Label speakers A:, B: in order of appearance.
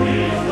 A: we